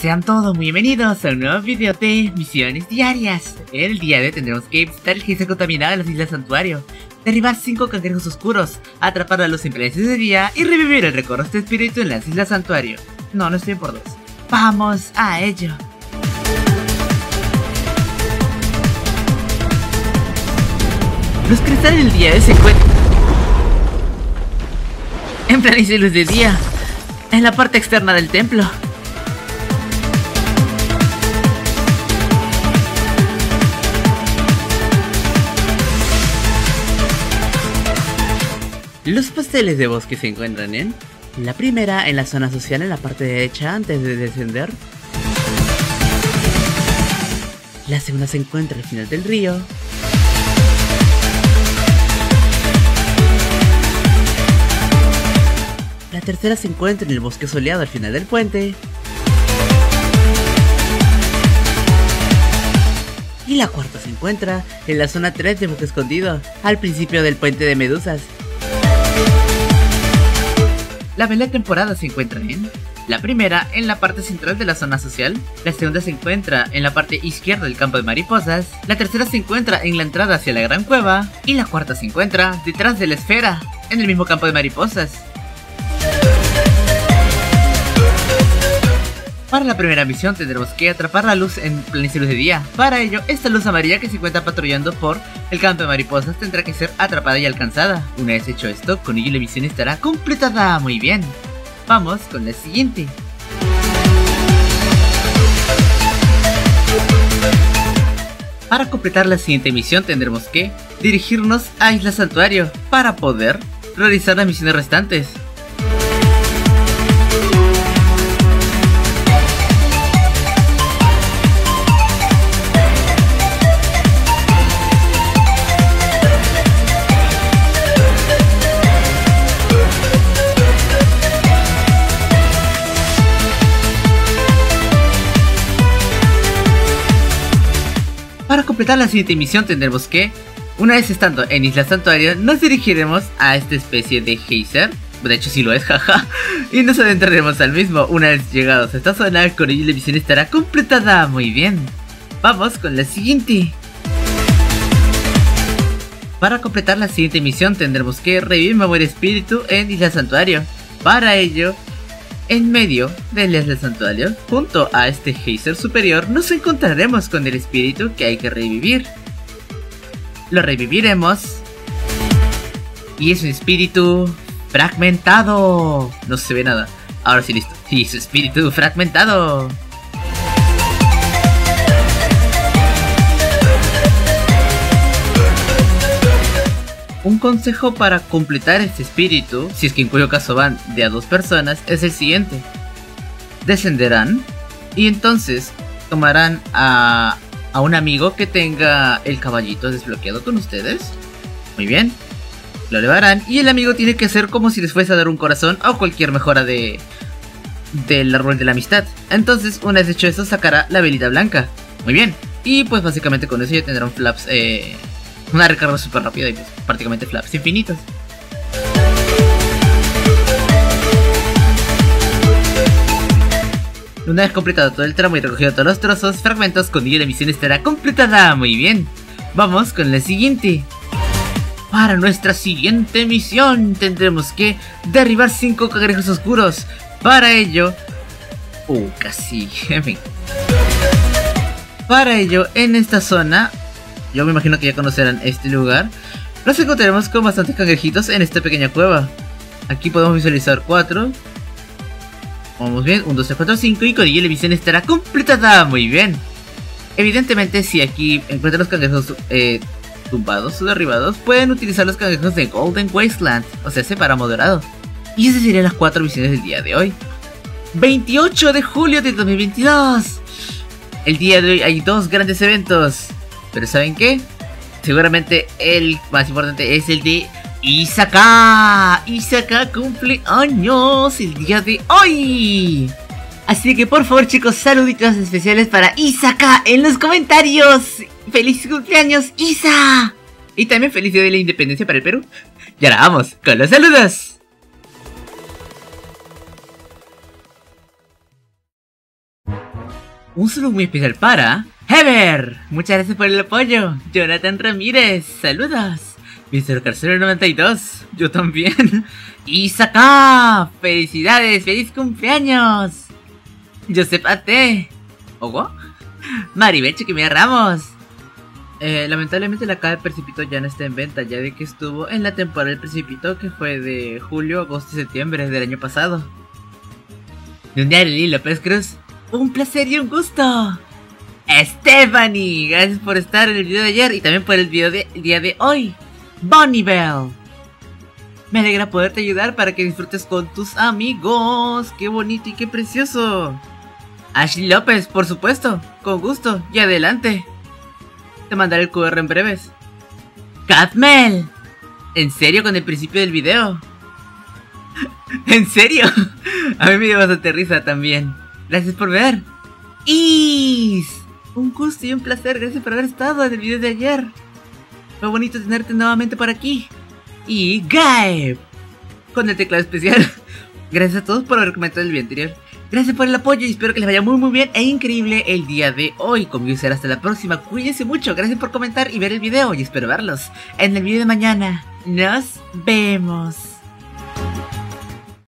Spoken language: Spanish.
Sean todos muy bienvenidos a un nuevo video de Misiones Diarias. El día de hoy tendremos que visitar el geyser contaminado de las Islas Santuario, derribar 5 cangrejos oscuros, atrapar a los empleados de día y revivir el recorrido de espíritu en las Islas Santuario. No, no estoy por dos. ¡Vamos a ello! Los cristales del día de hoy se encuentran en planicie luz de día, en la parte externa del templo. Los pasteles de bosque se encuentran en la primera en la zona social en la parte derecha antes de descender. La segunda se encuentra al final del río. La tercera se encuentra en el bosque soleado al final del puente. Y la cuarta se encuentra en la zona 3 de Bosque Escondido, al principio del puente de Medusas. La primera temporada se encuentra en la primera en la parte central de la zona social, la segunda se encuentra en la parte izquierda del campo de mariposas, la tercera se encuentra en la entrada hacia la gran cueva. Y la cuarta se encuentra detrás de la esfera, en el mismo campo de mariposas. Para la primera misión tendremos que atrapar la luz en planicie luz de día. Para ello, esta luz amarilla que se encuentra patrullando por el campo de mariposas tendrá que ser atrapada y alcanzada. Una vez hecho esto, con ello la misión estará completada muy bien. Vamos con la siguiente. Para completar la siguiente misión tendremos que dirigirnos a Isla Santuario para poder realizar las misiones restantes. Completar la siguiente misión tendremos que, una vez estando en Isla Santuario, nos dirigiremos a esta especie de geyser. De hecho sí lo es, jaja. Y nos adentraremos al mismo. Una vez llegados a esta zona, con ello la misión estará completada muy bien. Vamos con la siguiente. Para completar la siguiente misión tendremos que revivir memoria espíritu en Isla Santuario. Para ello, en medio del Isla Santuario, junto a este geyser superior, nos encontraremos con el espíritu que hay que revivir. Lo reviviremos. Y es un espíritu fragmentado. No se ve nada. Ahora sí, listo. Y es un espíritu fragmentado. Un consejo para completar este espíritu, si es que en cuyo caso van de a dos personas, es el siguiente. Descenderán y entonces tomarán a, a un amigo que tenga el caballito desbloqueado con ustedes. Muy bien. Lo elevarán y el amigo tiene que hacer como si les fuese a dar un corazón o cualquier mejora de del árbol de la amistad. Entonces, una vez hecho eso, sacará la velita blanca. Muy bien. Y pues básicamente con eso ya tendrán flaps eh, una recarga súper rápida y pues prácticamente flaps infinitos. Una vez completado todo el tramo y recogido todos los trozos, fragmentos, con ello la misión estará completada. Muy bien. Vamos con la siguiente. Para nuestra siguiente misión tendremos que derribar 5 cangrejos oscuros. Para ello... Uh, casi. Para ello, en esta zona yo me imagino que ya conocerán este lugar. Nos encontraremos con bastantes cangrejitos en esta pequeña cueva. Aquí podemos visualizar 4. Vamos bien, 1, 2, 3, 4, 5 y con ello la misión estará completada. Muy bien. Evidentemente, si aquí encuentran los cangrejos eh, tumbados o derribados, pueden utilizar los cangrejos de Golden Wasteland, o sea, para moderado. Y esas serían las 4 misiones del día de hoy. 28 de julio de 2022. El día de hoy hay dos grandes eventos. Pero ¿saben qué? Seguramente el más importante es el de Isaka. Isaka cumple años el día de hoy. Así que por favor chicos, saluditos especiales para Isaka en los comentarios. ¡Feliz cumpleaños, Isa! Y también feliz día de la independencia para el Perú. Y ahora vamos con los saludos. Un saludo muy especial para Heber. Muchas gracias por el apoyo. Jonathan Ramírez. Saludos. Mr. Carcero 92. Yo también. Isaka. Felicidades. Feliz cumpleaños. Josep A.T. ¿Ogo? Maribel me Ramos. Eh, lamentablemente la caja de Precipito ya no está en venta, ya de que estuvo en la temporada del Precipito que fue de julio, agosto y septiembre del año pasado. De un diario López Cruz. Un placer y un gusto. Stephanie, gracias por estar en el video de ayer y también por el video del día de hoy. Bonnie Bell. Me alegra poderte ayudar para que disfrutes con tus amigos. Qué bonito y qué precioso. Ashley López, por supuesto. Con gusto. Y adelante. Te mandaré el QR en breves. Catmel. ¿En serio con el principio del video? ¿En serio? A mí me dio bastante risa también. Gracias por ver. Is. Un gusto y un placer. Gracias por haber estado en el video de ayer. Fue bonito tenerte nuevamente por aquí. Y Gabe. Con el teclado especial. Gracias a todos por haber comentado el video anterior. Gracias por el apoyo y espero que les vaya muy muy bien e increíble el día de hoy. Conmigo será hasta la próxima. Cuídense mucho. Gracias por comentar y ver el video y espero verlos en el video de mañana. Nos vemos.